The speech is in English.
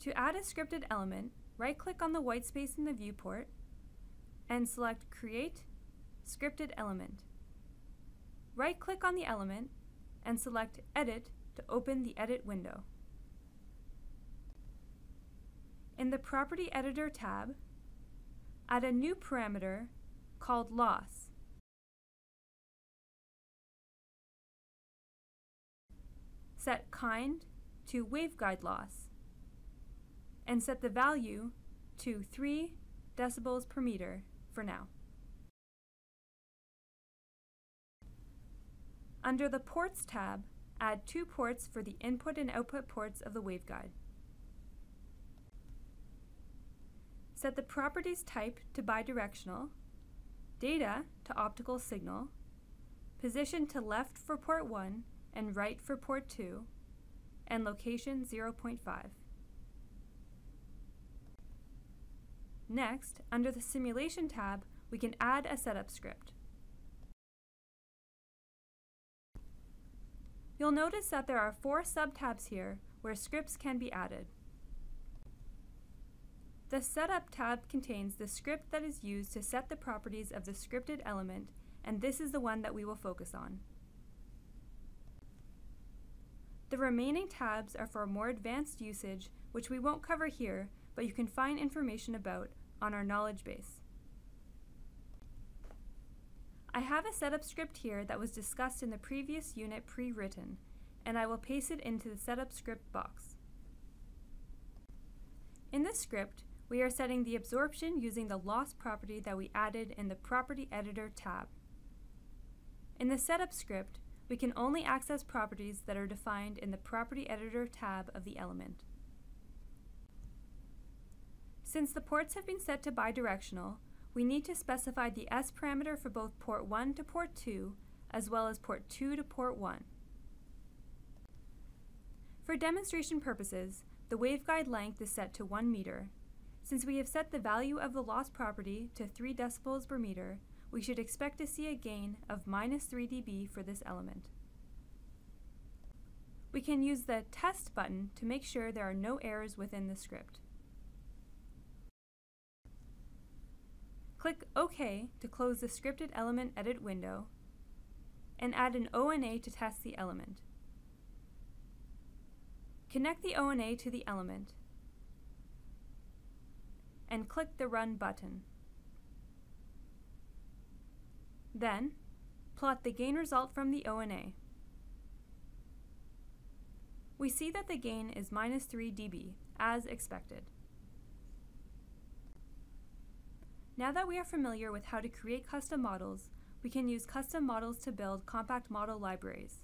To add a scripted element, right-click on the whitespace in the viewport and select Create Scripted Element. Right-click on the element and select Edit to open the Edit window. In the Property Editor tab, add a new parameter called Loss. Set kind to waveguide loss and set the value to 3 decibels per meter for now. Under the Ports tab, add two ports for the input and output ports of the waveguide. Set the properties type to bidirectional, data to optical signal, position to left for port 1 and right for port 2, and location 0.5. Next, under the Simulation tab, we can add a setup script. You'll notice that there are four subtabs here where scripts can be added. The Setup tab contains the script that is used to set the properties of the scripted element, and this is the one that we will focus on. The remaining tabs are for more advanced usage, which we won't cover here, but you can find information about on our knowledge base. I have a setup script here that was discussed in the previous unit pre-written, and I will paste it into the setup script box. In this script, we are setting the absorption using the loss property that we added in the Property Editor tab. In the setup script, we can only access properties that are defined in the Property Editor tab of the element. Since the ports have been set to bidirectional, we need to specify the S parameter for both port 1 to port 2, as well as port 2 to port 1. For demonstration purposes, the waveguide length is set to 1 meter, since we have set the value of the loss property to 3 decibels per meter, we should expect to see a gain of minus 3 dB for this element. We can use the Test button to make sure there are no errors within the script. Click OK to close the scripted element edit window and add an ONA to test the element. Connect the ONA to the element and click the Run button. Then, plot the gain result from the ONA. We see that the gain is minus 3 dB, as expected. Now that we are familiar with how to create custom models, we can use custom models to build compact model libraries.